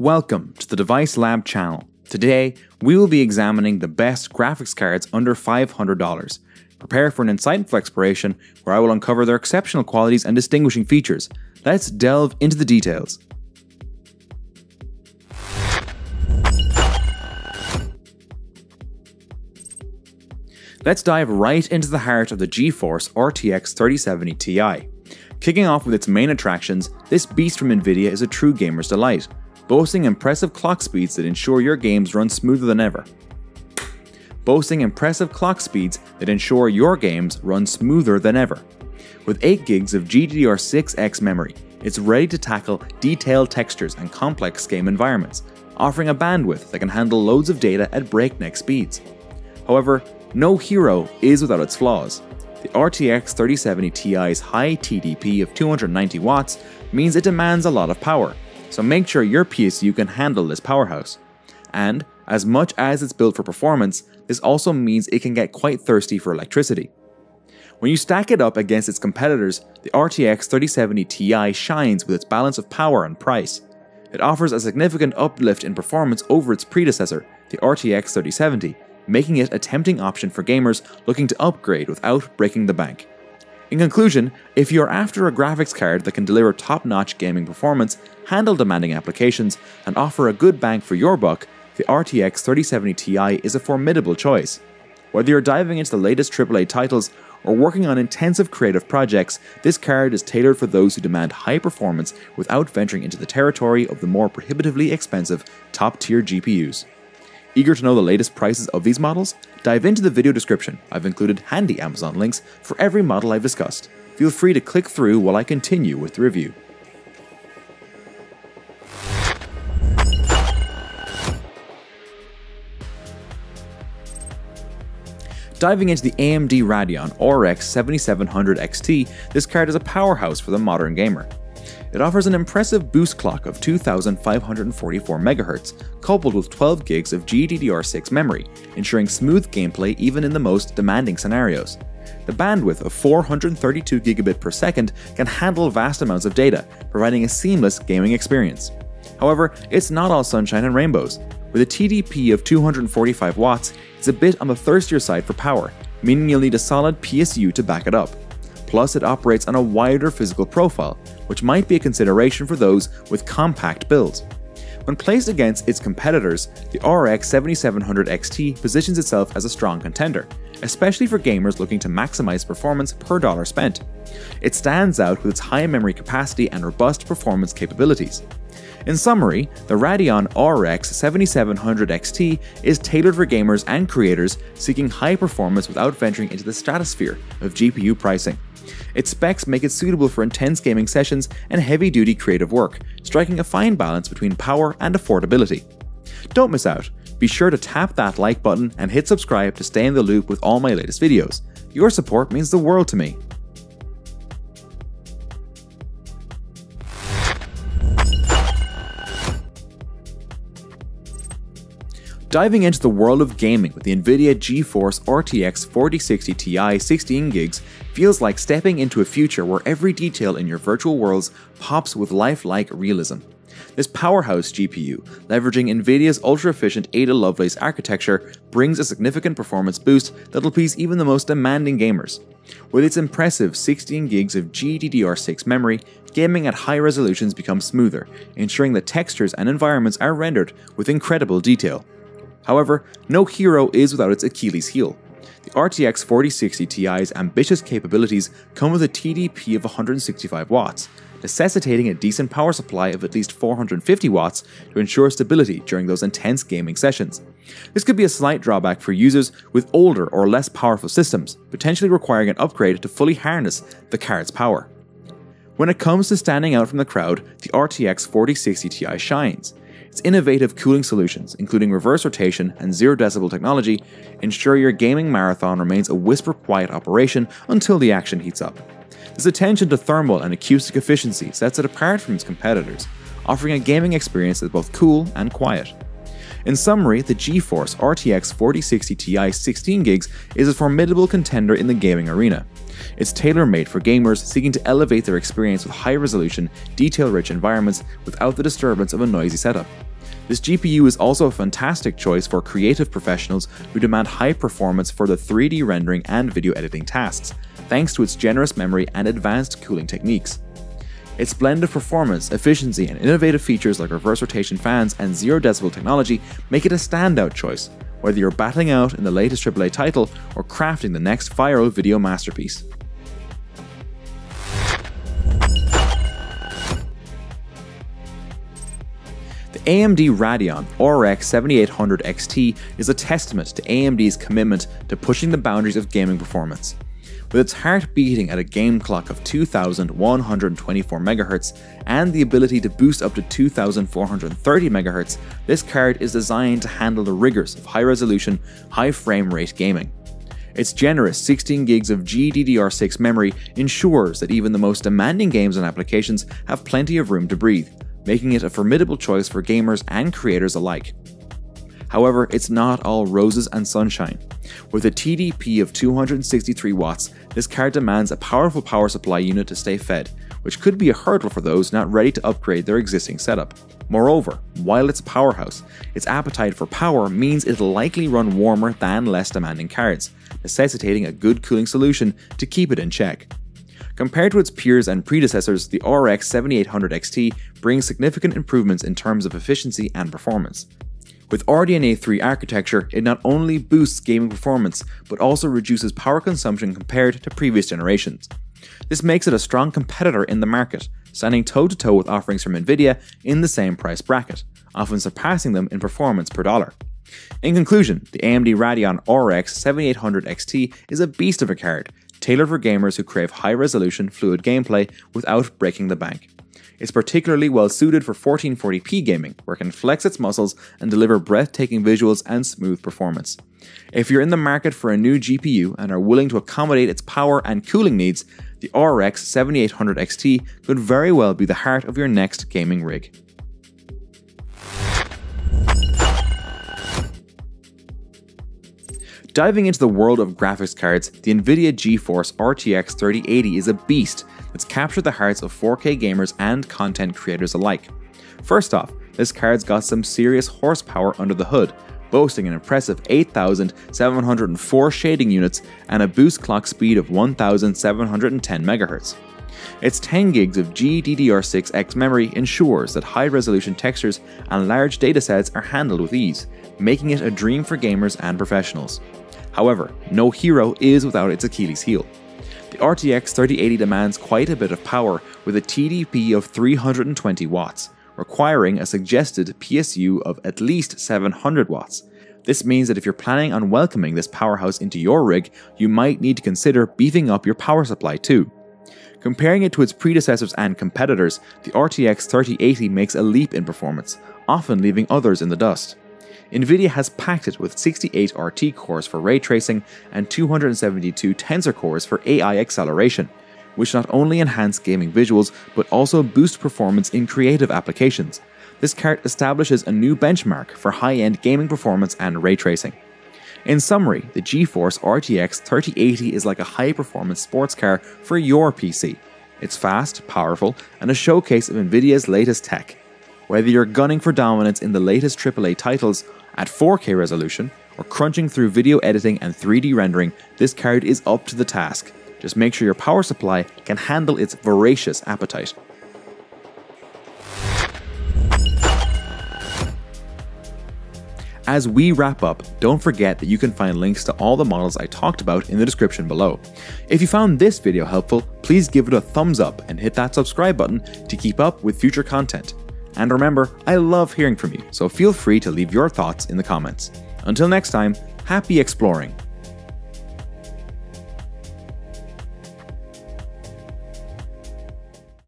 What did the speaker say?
Welcome to the Device Lab channel. Today, we will be examining the best graphics cards under $500. Prepare for an insightful exploration where I will uncover their exceptional qualities and distinguishing features. Let's delve into the details. Let's dive right into the heart of the GeForce RTX 3070 Ti. Kicking off with its main attractions, this beast from Nvidia is a true gamer's delight, boasting impressive clock speeds that ensure your games run smoother than ever. Boasting impressive clock speeds that ensure your games run smoother than ever. With 8 gigs of GDDR6X memory, it's ready to tackle detailed textures and complex game environments, offering a bandwidth that can handle loads of data at breakneck speeds. However, no hero is without its flaws. The RTX 3070 Ti's high TDP of 290 watts means it demands a lot of power, so make sure your PSU can handle this powerhouse. And, as much as it's built for performance, this also means it can get quite thirsty for electricity. When you stack it up against its competitors, the RTX 3070 Ti shines with its balance of power and price. It offers a significant uplift in performance over its predecessor, the RTX 3070, making it a tempting option for gamers looking to upgrade without breaking the bank. In conclusion, if you're after a graphics card that can deliver top notch gaming performance, handle demanding applications, and offer a good bang for your buck, the RTX 3070 Ti is a formidable choice. Whether you're diving into the latest AAA titles or working on intensive creative projects, this card is tailored for those who demand high performance without venturing into the territory of the more prohibitively expensive top tier GPUs. Eager to know the latest prices of these models? Dive into the video description. I've included handy Amazon links for every model I've discussed. Feel free to click through while I continue with the review. Diving into the AMD Radeon RX 7700 XT, this card is a powerhouse for the modern gamer. It offers an impressive boost clock of 2544 MHz, coupled with 12 gigs of GDDR6 memory, ensuring smooth gameplay even in the most demanding scenarios. The bandwidth of 432 gigabit per second can handle vast amounts of data, providing a seamless gaming experience. However, it's not all sunshine and rainbows. With a TDP of 245 watts, it's a bit on the thirstier side for power, meaning you'll need a solid PSU to back it up. Plus, it operates on a wider physical profile, which might be a consideration for those with compact builds. When placed against its competitors, the RX 7700 XT positions itself as a strong contender, especially for gamers looking to maximize performance per dollar spent. It stands out with its high memory capacity and robust performance capabilities. In summary, the Radeon RX 7700 XT is tailored for gamers and creators seeking high performance without venturing into the stratosphere of GPU pricing. Its specs make it suitable for intense gaming sessions and heavy duty creative work, striking a fine balance between power and affordability. Don't miss out. Be sure to tap that like button and hit subscribe to stay in the loop with all my latest videos. Your support means the world to me. Diving into the world of gaming with the Nvidia GeForce RTX 4060 Ti 16GB feels like stepping into a future where every detail in your virtual worlds pops with lifelike realism. This powerhouse GPU, leveraging Nvidia's ultra-efficient Ada Lovelace architecture, brings a significant performance boost that'll please even the most demanding gamers. With its impressive 16 gigs of GDDR6 memory, gaming at high resolutions becomes smoother, ensuring that textures and environments are rendered with incredible detail. However, no hero is without its Achilles heel. The RTX 4060 Ti's ambitious capabilities come with a TDP of 165 watts, necessitating a decent power supply of at least 450 watts to ensure stability during those intense gaming sessions. This could be a slight drawback for users with older or less powerful systems, potentially requiring an upgrade to fully harness the card's power. When it comes to standing out from the crowd, the RTX 4060 Ti shines. Its innovative cooling solutions, including reverse rotation and zero decibel technology, ensure your gaming marathon remains a whisper quiet operation until the action heats up. This attention to thermal and acoustic efficiency sets it apart from its competitors, offering a gaming experience that's both cool and quiet. In summary, the GeForce RTX 4060 Ti 16GB is a formidable contender in the gaming arena. It's tailor made for gamers seeking to elevate their experience with high resolution, detail rich environments without the disturbance of a noisy setup. This GPU is also a fantastic choice for creative professionals who demand high performance for the 3D rendering and video editing tasks, thanks to its generous memory and advanced cooling techniques. Its blend of performance, efficiency, and innovative features like reverse rotation fans and zero decibel technology make it a standout choice, whether you're battling out in the latest AAA title or crafting the next viral video masterpiece. The AMD Radeon RX 7800 XT is a testament to AMD's commitment to pushing the boundaries of gaming performance. With its heart beating at a game clock of 2124 MHz and the ability to boost up to 2430 MHz, this card is designed to handle the rigors of high resolution, high frame rate gaming. Its generous 16 gigs of GDDR6 memory ensures that even the most demanding games and applications have plenty of room to breathe, making it a formidable choice for gamers and creators alike. However, it's not all roses and sunshine. With a TDP of 263 watts, this card demands a powerful power supply unit to stay fed, which could be a hurdle for those not ready to upgrade their existing setup. Moreover, while it's a powerhouse, its appetite for power means it'll likely run warmer than less demanding cards, necessitating a good cooling solution to keep it in check. Compared to its peers and predecessors, the RX 7800 XT brings significant improvements in terms of efficiency and performance. With RDNA 3 architecture, it not only boosts gaming performance, but also reduces power consumption compared to previous generations. This makes it a strong competitor in the market, standing toe to toe with offerings from Nvidia in the same price bracket, often surpassing them in performance per dollar. In conclusion, the AMD Radeon RX 7800 XT is a beast of a card, tailored for gamers who crave high resolution, fluid gameplay without breaking the bank. It's particularly well suited for 1440p gaming, where it can flex its muscles and deliver breathtaking visuals and smooth performance. If you're in the market for a new GPU and are willing to accommodate its power and cooling needs, the RX 7800 XT could very well be the heart of your next gaming rig. Diving into the world of graphics cards, the Nvidia GeForce RTX 3080 is a beast that's captured the hearts of 4K gamers and content creators alike. First off, this card's got some serious horsepower under the hood, boasting an impressive 8,704 shading units and a boost clock speed of 1,710 MHz. Its 10 gigs of GDDR6X memory ensures that high resolution textures and large datasets are handled with ease, making it a dream for gamers and professionals. However, no hero is without its Achilles heel. The RTX 3080 demands quite a bit of power with a TDP of 320 watts, requiring a suggested PSU of at least 700 watts. This means that if you're planning on welcoming this powerhouse into your rig, you might need to consider beefing up your power supply too. Comparing it to its predecessors and competitors, the RTX 3080 makes a leap in performance, often leaving others in the dust. Nvidia has packed it with 68 RT cores for ray tracing and 272 Tensor cores for AI acceleration, which not only enhance gaming visuals but also boost performance in creative applications. This card establishes a new benchmark for high end gaming performance and ray tracing. In summary, the GeForce RTX 3080 is like a high performance sports car for your PC. It's fast, powerful, and a showcase of Nvidia's latest tech. Whether you're gunning for dominance in the latest AAA titles at 4K resolution or crunching through video editing and 3D rendering, this card is up to the task. Just make sure your power supply can handle its voracious appetite. As we wrap up, don't forget that you can find links to all the models I talked about in the description below. If you found this video helpful, please give it a thumbs up and hit that subscribe button to keep up with future content. And remember, I love hearing from you, so feel free to leave your thoughts in the comments. Until next time, happy exploring!